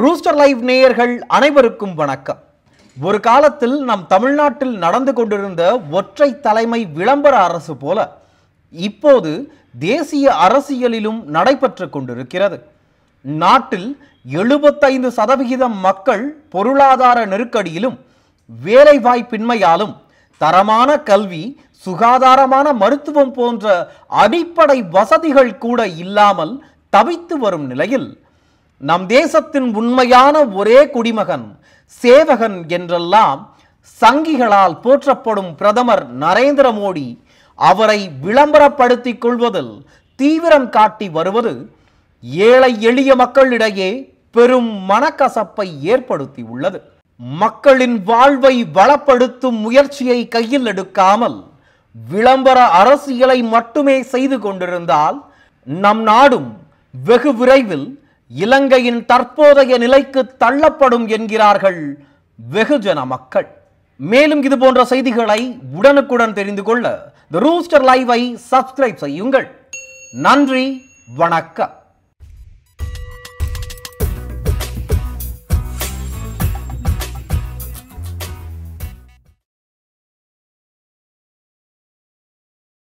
Rooster live நேயர்கள் அனைவருக்கும் வணக்கம். ஒரு காலத்தில் நம் தமிழ்நாட்டில் நடந்து கொண்டிருந்த ஒற்றை தலைமை விளம்பர அரசு போல இப்போது தேசிய அரசியலிலும் நடைபெற்று கொண்டிருக்கிறது. நாட்டில் எழுபத்தைந்து சதவிகிதம் மக்கள் பொருளாதார நெருக்கடியிலும் வேலைவாய்ப்பின்மையாலும் தரமான கல்வி சுகாதாரமான மருத்துவம் போன்ற அடிப்படை வசதிகள் கூட இல்லாமல் தவித்து வரும் நிலையில் நம் தேசத்தின் உண்மையான ஒரே குடிமகன் சேவகன் என்றெல்லாம் சங்கிகளால் போற்றப்படும் பிரதமர் நரேந்திர மோடி அவரை விளம்பரப்படுத்திக் கொள்வதில் தீவிரம் காட்டி வருவது ஏழை எளிய மக்களிடையே பெரும் மனக்கசப்பை ஏற்படுத்தி உள்ளது. மக்களின் வாழ்வை வளப்படுத்தும் முயற்சியை கையில் எடுக்காமல் விளம்பர அரசியலை மட்டுமே செய்து கொண்டிருந்தால் நம் நாடும் வெகு விரைவில் இலங்கையின் தற்போதைய நிலைக்கு தள்ளப்படும் என்கிறார்கள் வெகுஜன மக்கள். மேலும் இது போன்ற செய்திகளை உடனுக்குடன் தெரிந்து கொள்ள த ரூஸ்டர் லைவை சப்ஸ்கிரைப் செய்யுங்கள். நன்றி வணக்கம்.